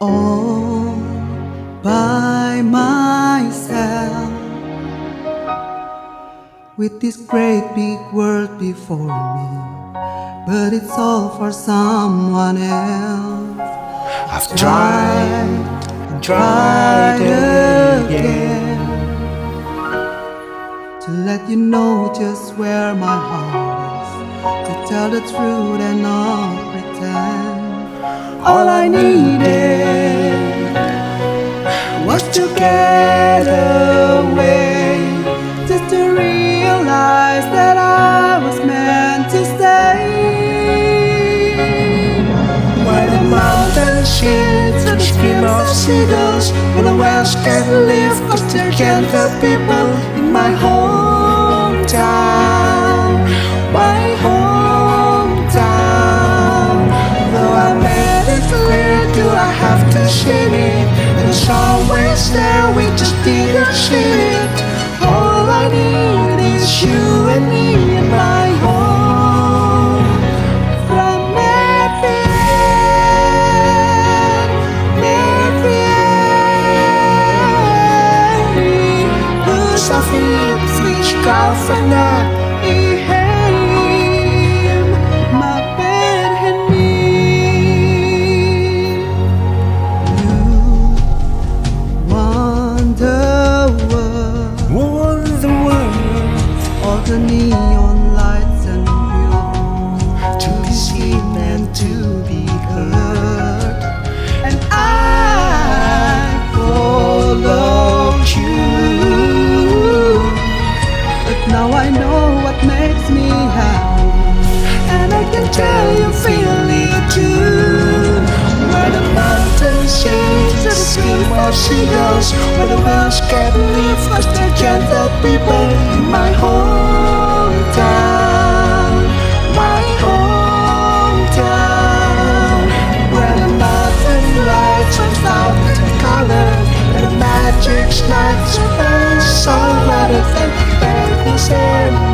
home by myself with this great big world before me, but it's all for someone else. I've tried and tried again to let you know just where my heart is, to tell the truth and not pretend. All I needed to get away, just to realize that I was meant to stay. Where the mountains shade to the scream of seagulls When the whales can't live cause they can't help people In my hometown. My hometown. Though I made it clear do I have to share it And it's always there we just didn't share it All I need is you and me in my home From Medfield, Medfield, Who's a field switch California ihem the neon lights and billboards to be seen and to be heard. and I followed you. But now I know what makes me happy, and I can tell you feel it too. Where the mountains shade to the scream of seagulls Where the whales can't live cause they're gentle people in my home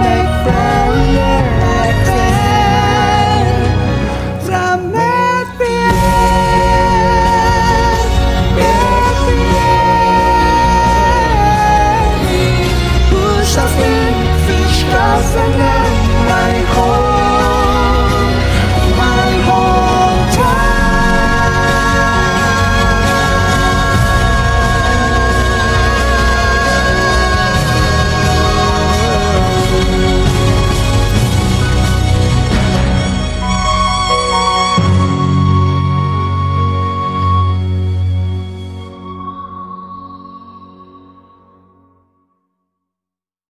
make friends.